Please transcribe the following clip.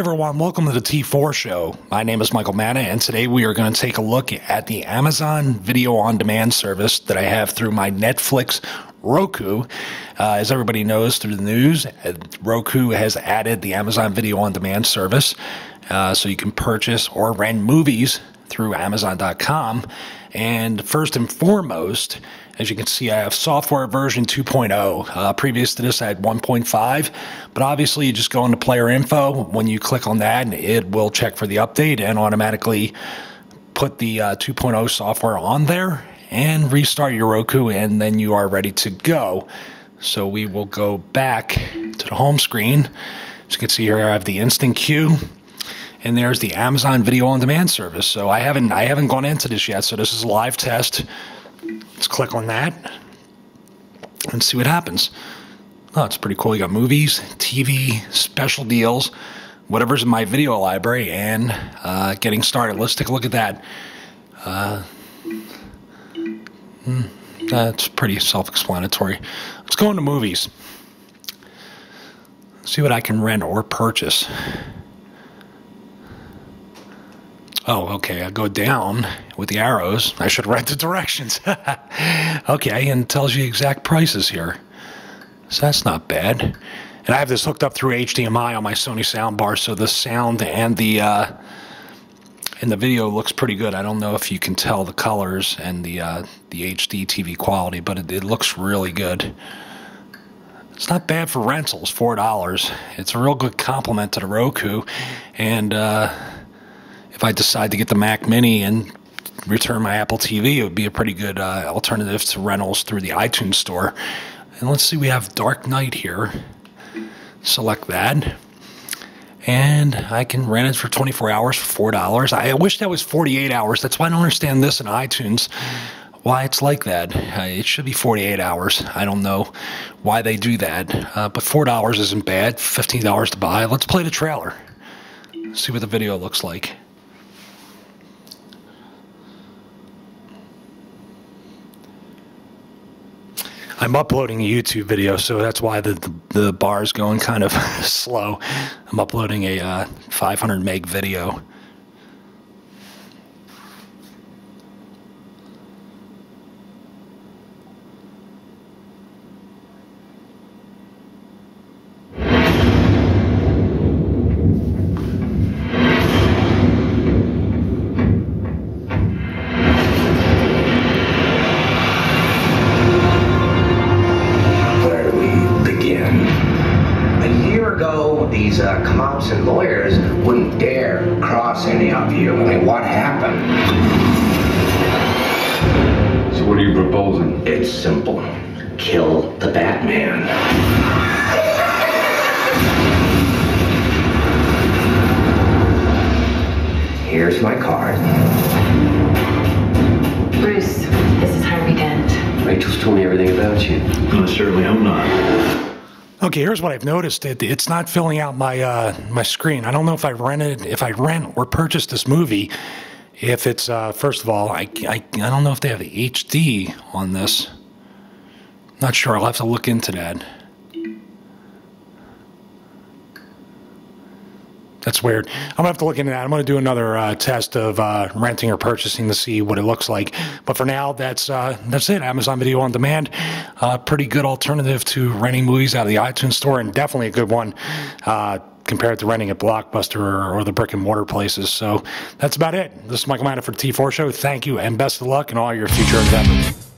everyone. Welcome to the T4 Show. My name is Michael Manna, and today we are going to take a look at the Amazon Video on Demand service that I have through my Netflix Roku. Uh, as everybody knows through the news, uh, Roku has added the Amazon Video on Demand service, uh, so you can purchase or rent movies through Amazon.com. And first and foremost, as you can see, I have software version 2.0. Uh, previous to this, I had 1.5, but obviously, you just go into player info. When you click on that, it will check for the update and automatically put the uh, 2.0 software on there and restart your Roku, and then you are ready to go. So we will go back to the home screen. As you can see here, I have the instant queue and there's the Amazon Video on Demand service. So I haven't I haven't gone into this yet. So this is a live test. Let's click on that and see what happens. Oh, it's pretty cool. You got movies, TV, special deals, whatever's in my video library, and uh, getting started. Let's take a look at that. Uh, hmm, that's pretty self-explanatory. Let's go into movies. See what I can rent or purchase. Oh, okay. I go down with the arrows. I should write the directions. okay, and tells you exact prices here. So that's not bad. And I have this hooked up through HDMI on my Sony soundbar, so the sound and the uh, and the video looks pretty good. I don't know if you can tell the colors and the uh, the HD TV quality, but it, it looks really good. It's not bad for rentals, four dollars. It's a real good complement to the Roku, and. Uh, if I decide to get the Mac Mini and return my Apple TV, it would be a pretty good uh, alternative to rentals through the iTunes store. And let's see, we have Dark Knight here. Select that. And I can rent it for 24 hours for $4. I wish that was 48 hours. That's why I don't understand this in iTunes why it's like that. Uh, it should be 48 hours. I don't know why they do that. Uh, but $4 isn't bad. $15 to buy. Let's play the trailer. See what the video looks like. I'm uploading a YouTube video, so that's why the, the, the bar is going kind of slow. I'm uploading a uh, 500 meg video. These uh, cops and lawyers wouldn't dare cross any of you. I mean, what happened? So what are you proposing? It's simple. Kill the Batman. Here's my card. Bruce, this is Harvey Dent. Rachel's told me everything about you. I certainly hope not. Okay, here's what I've noticed. It, it's not filling out my uh, my screen. I don't know if I rented, if I rent or purchased this movie. If it's uh, first of all, I, I I don't know if they have HD on this. Not sure. I'll have to look into that. That's weird. I'm gonna have to look into that. I'm gonna do another uh, test of uh, renting or purchasing to see what it looks like. But for now, that's uh, that's it. Amazon Video on Demand, uh, pretty good alternative to renting movies out of the iTunes Store, and definitely a good one uh, compared to renting at Blockbuster or, or, the brick and mortar places. So that's about it. This is Michael Manna for the T4 Show. Thank you, and best of luck in all your future endeavors.